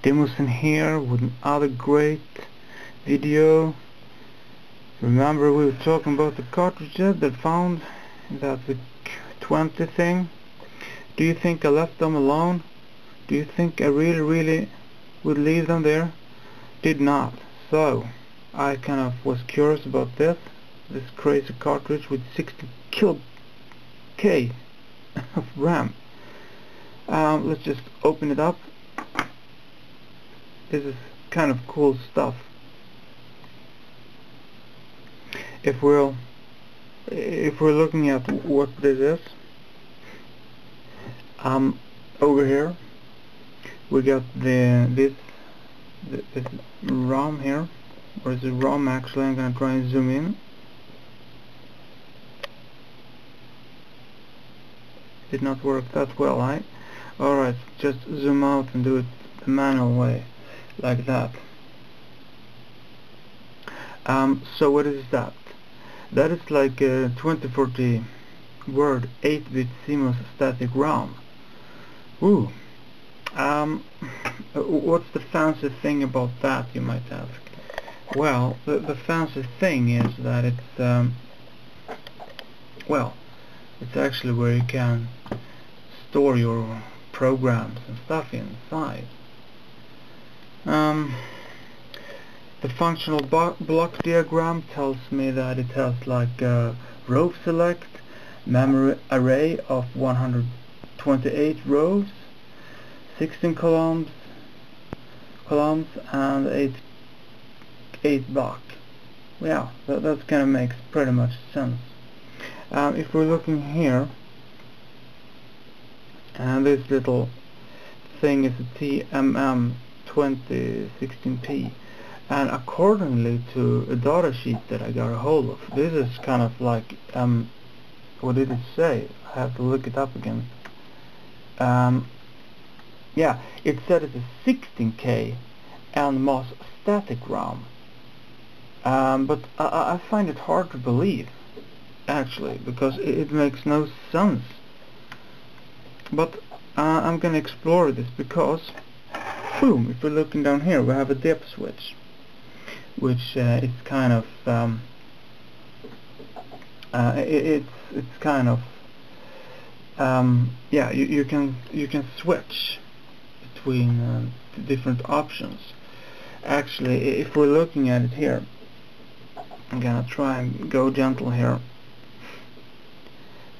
Dimuson here with another great video. Remember we were talking about the cartridges that found that the 20 thing. Do you think I left them alone? Do you think I really really would leave them there? Did not. So I kind of was curious about this. This crazy cartridge with 60 kil K of RAM. Um, let's just open it up this is kind of cool stuff. If we're if we're looking at what this is um over here we got the this this ROM here or is it ROM actually? I'm gonna try and zoom in. Did not work that well I alright just zoom out and do it the manual way like that. Um, so what is that? That is like a 2040 word 8-bit CMOS static RAM Ooh. Um, what's the fancy thing about that you might ask? Well the, the fancy thing is that it's um, well it's actually where you can store your programs and stuff inside um, the functional block diagram tells me that it has like a row select memory array of 128 rows 16 columns columns and 8 8 block. Yeah that, that kind of makes pretty much sense. Um, if we're looking here and this little thing is a TMM 2016p and accordingly to a data sheet that I got a hold of this is kind of like um what did it say? I have to look it up again. Um yeah it said it's a 16k NMOS static RAM um, but I, I find it hard to believe actually because it, it makes no sense. But uh, I'm gonna explore this because boom, if we're looking down here, we have a dip switch, which uh, is kind of, um, uh, it, it's it's kind of, um, yeah, you, you can you can switch between uh, different options. Actually, if we're looking at it here, I'm gonna try and go gentle here.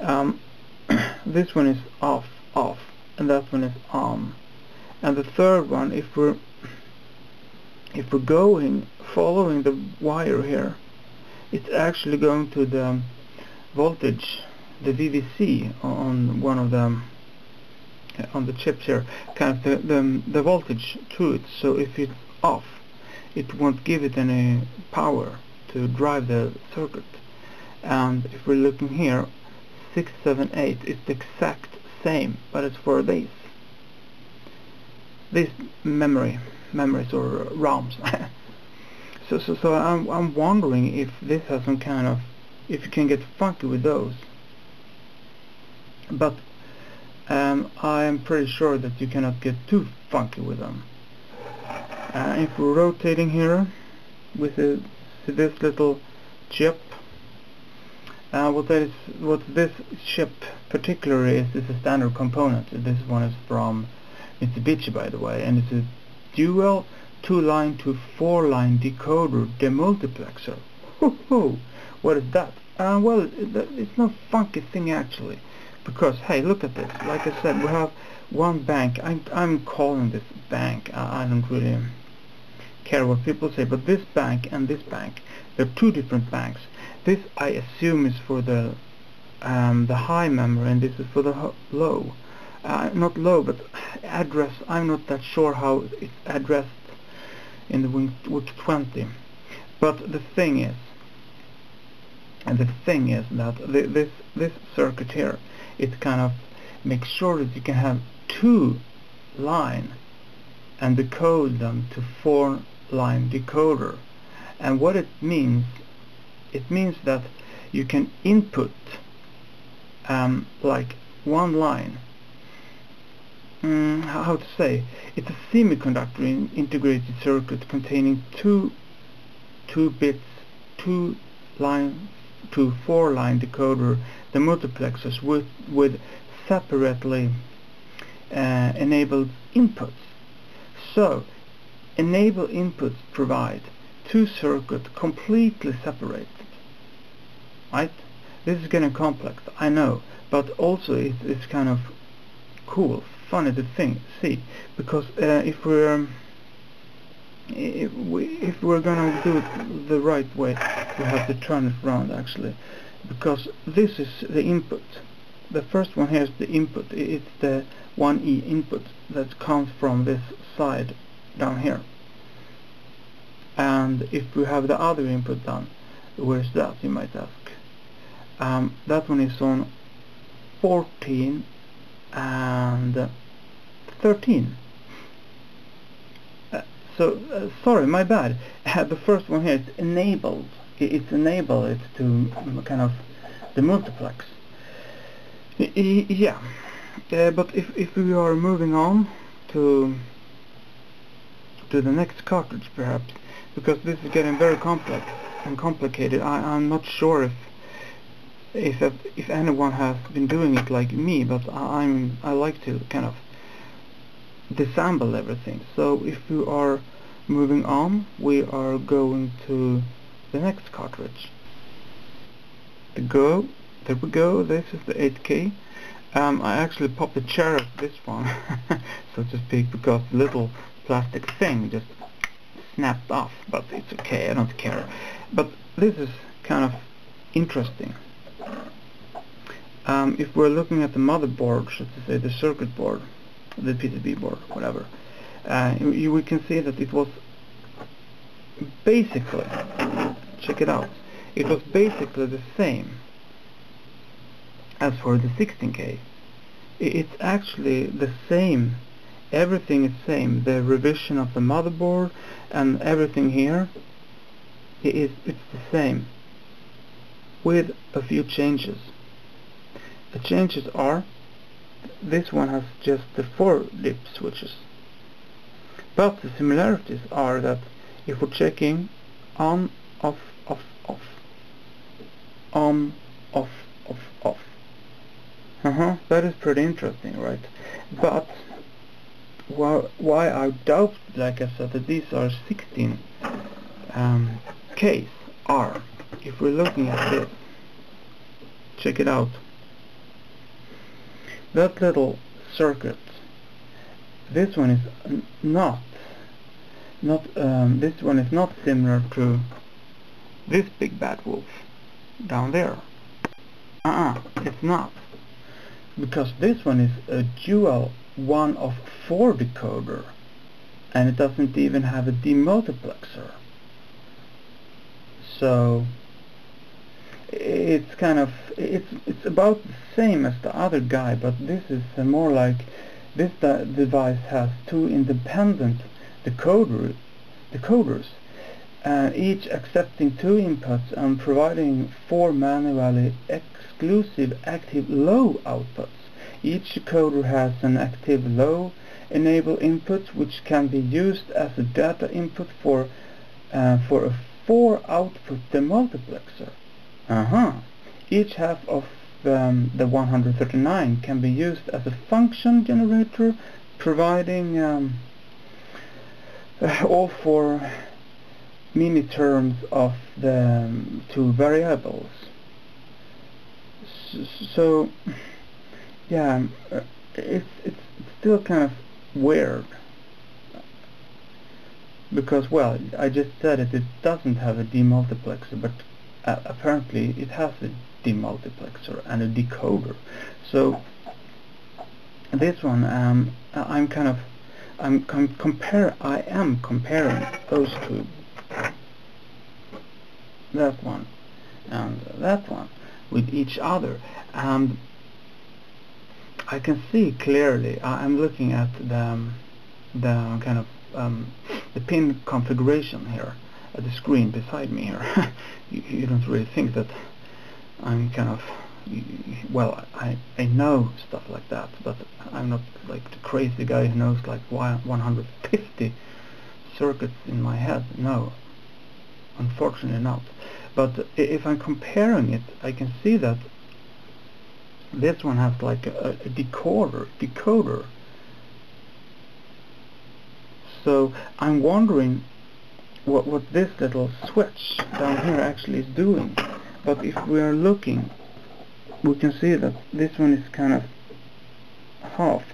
Um, this one is off, off, and that one is on and the third one if we're if we're going following the wire here it's actually going to the voltage the VCC on one of them on the chips here. Kind of the, the, the voltage to it. So if it's off it won't give it any power to drive the circuit. And if we're looking here 678 is the exact same but it's for these these memory memories or ROMs. so so so I'm I'm wondering if this has some kind of if you can get funky with those. But um, I'm pretty sure that you cannot get too funky with them. Uh, if we're rotating here with this little chip, uh, what that is, what this chip particularly is, is a standard component. This one is from Mitsubishi by the way and it's a dual two line to four line decoder demultiplexer. What is that? Uh, well it's no funky thing actually. Because hey look at this. Like I said we have one bank. I'm, I'm calling this bank. I, I don't really care what people say but this bank and this bank they're two different banks. This I assume is for the um, the high memory and this is for the low uh, not low but address I'm not that sure how it's addressed in the VIC 20 but the thing is and the thing is that th this this circuit here it kind of makes sure that you can have two line and decode them to four line decoder. And what it means it means that you can input um, like one line mm, how to say? It's a semiconductor in integrated circuit containing two two bits two line to four line decoder demultiplexers with with separately uh, enabled inputs. So enable inputs provide two circuits completely separated right? This is getting complex I know but also it's, it's kind of cool funny to think see because uh, if we're if, we, if we're gonna do it the right way we have to turn it around actually because this is the input. The first one here is the input. It's the 1e input that comes from this side down here. And if we have the other input done where's that you might ask? Um, that one is on 14 and 13 uh, so uh, sorry my bad. The first one here is enabled. It's enabled it to kind of the multiplex. Yeah. Uh, but if, if we are moving on to to the next cartridge perhaps because this is getting very complex and complicated I, I'm not sure if if if anyone has been doing it like me but I, I'm I like to kind of disassemble everything. So if we are moving on we are going to the next cartridge. The go there we go this is the 8k um, I actually popped the chair of this one so to speak because the little plastic thing just snapped off but it's okay I don't care. But this is kind of interesting um, if we're looking at the motherboard should I say the circuit board the PCB board whatever uh, you, we can see that it was basically check it out it was basically the same as for the 16K it's actually the same everything is same the revision of the motherboard and everything here is it's the same with a few changes the changes are this one has just the four dip switches. But the similarities are that if we're checking on off off off. On off off off. Uh-huh that is pretty interesting right? But why, why I doubt like I said that these are 16 um, case are if we're looking at this check it out that little circuit this one is not not um, this one is not similar to this big bad wolf down there. Uh-uh it's not. Because this one is a dual one of four decoder and it doesn't even have a demultiplexer. So it's kind of it's it's about the same as the other guy but this is more like this device has two independent decoder decoders uh, each accepting two inputs and providing four manually exclusive active low outputs. Each decoder has an active low enable input which can be used as a data input for uh, for a four output demultiplexer uh-huh. Each half of um, the 139 can be used as a function generator providing um, all four minterms of the um, two variables. So, yeah, uh, it's, it's still kind of weird because well I just said it, it doesn't have a demultiplexer but uh, apparently it has a demultiplexer and a decoder. So this one um, I'm kind of I'm com compare I am comparing those two. That one and that one with each other. And I can see clearly I'm looking at the um, the kind of um, the pin configuration here at the screen beside me here you, you don't really think that I'm kind of well, I, I know stuff like that, but I'm not like the crazy guy who knows like 150 circuits in my head. No, unfortunately not. But if I'm comparing it, I can see that this one has like a, a decoder, decoder. So I'm wondering what, what this little switch down here actually is doing. But if we are looking, we can see that this one is kind of halved.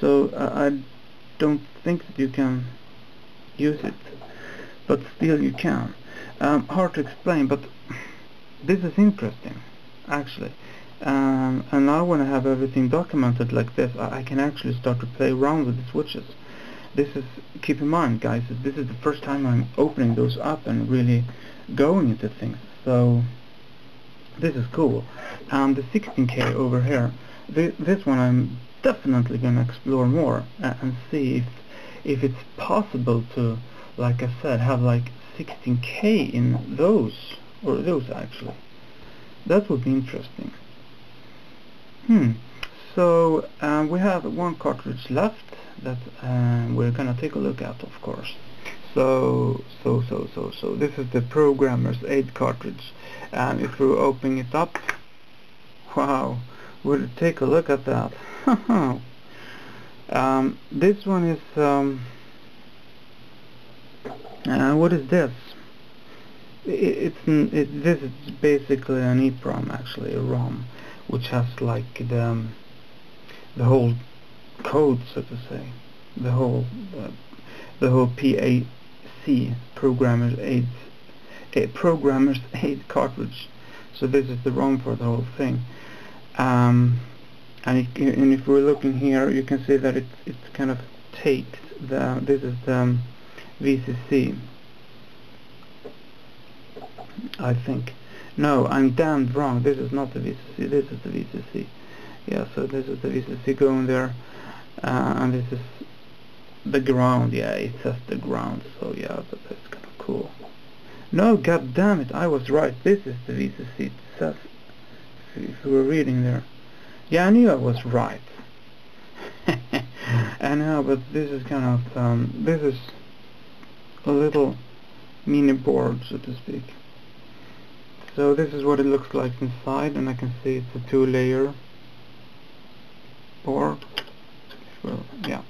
So uh, I don't think that you can use it, but still you can. Um, hard to explain, but this is interesting, actually. Um, and now when I have everything documented like this, I, I, can actually start to play around with the switches. This is, keep in mind guys, this is the first time I'm opening those up and really going into things. So, this is cool. And the 16K over here, th this one I'm definitely going to explore more and see if, if it's possible to, like I said, have like 16k in those, or those actually. That would be interesting. Hmm. So uh, we have one cartridge left that uh, we're gonna take a look at, of course. So, so, so, so, so this is the Programmer's Aid cartridge, and if we open it up, wow, we'll take a look at that. um, this one is um, uh, what is this? It, it's it, this is basically an EEPROM actually, a ROM, which has like the um, the whole code, so to say, the whole uh, the whole PAC programmer's aid programmer's aid cartridge. So this is the ROM for the whole thing. Um, and, it, and if we're looking here, you can see that it it kind of takes the this is the um, VCC I think. No I'm damned wrong. This is not the VCC this is the VCC yeah so this is the VCC going there uh, and this is the ground yeah it says the ground so yeah that's kind of cool. No god damn it I was right this is the VCC it if you were reading there. Yeah I knew I was right. I know but this is kind of um, this is a little mini board so to speak. So this is what it looks like inside and I can see it's a two layer board well yeah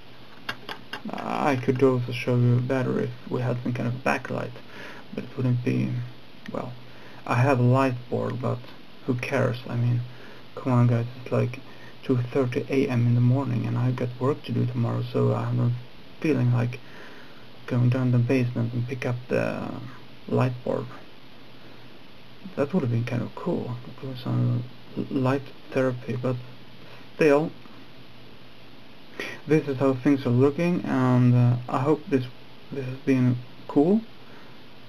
I could also show you better if we had some kind of backlight but it wouldn't be well I have a light board but who cares I mean come on guys it's like 2.30 a.m. in the morning and I've got work to do tomorrow so I'm not feeling like going down the basement and pick up the light bulb. That would have been kind of cool to do some light therapy, but still, this is how things are looking, and uh, I hope this this has been cool.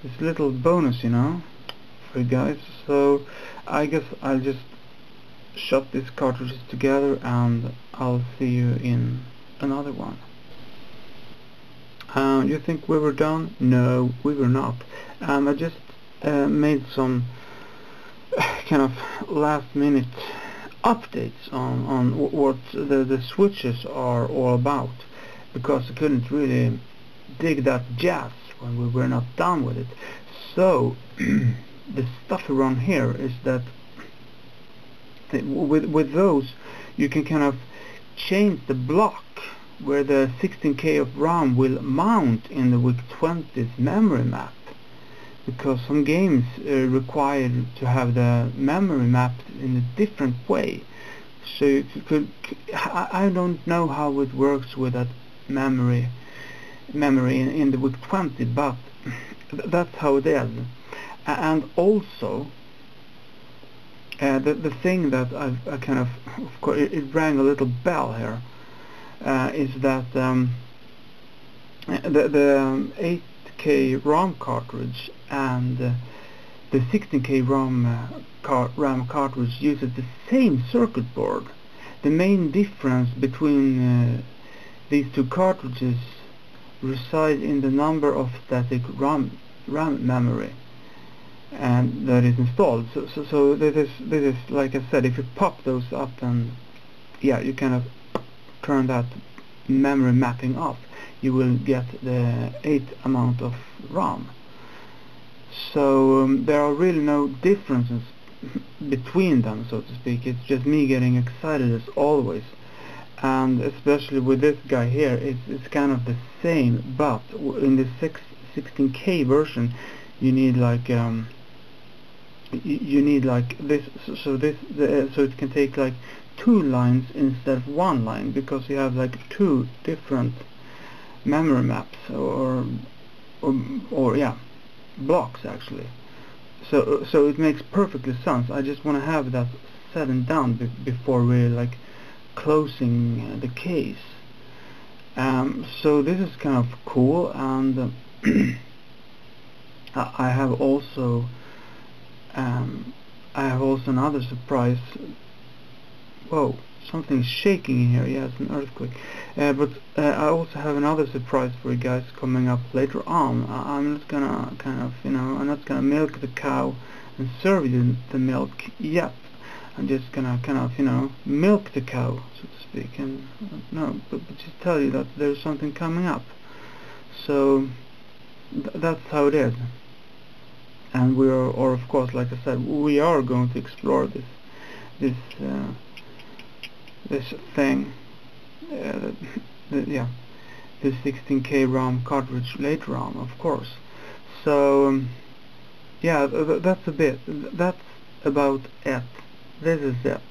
This little bonus, you know, for you guys. So I guess I'll just shut these cartridges together, and I'll see you in another one. Uh, you think we were done? No, we were not. Um, I just uh, made some kind of last minute updates on, on what the, the switches are all about because I couldn't really dig that jazz when we were not done with it. So the stuff around here is that with, with those you can kind of change the block where the 16K of RAM will mount in the VIC20's memory map because some games uh, require to have the memory mapped in a different way. So could I don't know how it works with that memory memory in, in the VIC20 but that's how it is. And also uh, the, the thing that I've, I kind of, of course, it, it rang a little bell here uh, is that um, the, the 8K ROM cartridge and uh, the 16K ROM uh, car RAM cartridge uses the same circuit board. The main difference between uh, these two cartridges resides in the number of static RAM, RAM memory. and that is installed. So, so, so this is this is like I said, if you pop those up, then yeah, you kind of turn that memory mapping off. You will get the 8 amount of RAM. So um, there are really no differences between them, so to speak. It's just me getting excited as always. And especially with this guy here, it's, it's kind of the same, but in the 6, 16K version, you need like um, you need like this so this the, so it can take like two lines instead of one line because you have like two different memory maps or or, or yeah blocks actually. So so it makes perfectly sense. I just want to have that set and done be before we're like closing uh, the case. Um, so this is kind of cool and uh, I have also um, I have also another surprise. Whoa something's shaking in here yeah it's an earthquake. Uh, but uh, I also have another surprise for you guys coming up later on. I'm not gonna kind of you know I'm not gonna milk the cow and serve you the milk yet. I'm just gonna kind of you know milk the cow so to speak and no but, but just tell you that there's something coming up. So th that's how it is. And we are or of course like I said we are going to explore this this uh, this thing uh, the, yeah this 16k ROM cartridge later on of course. So um, yeah th that's a bit that's about it. This is it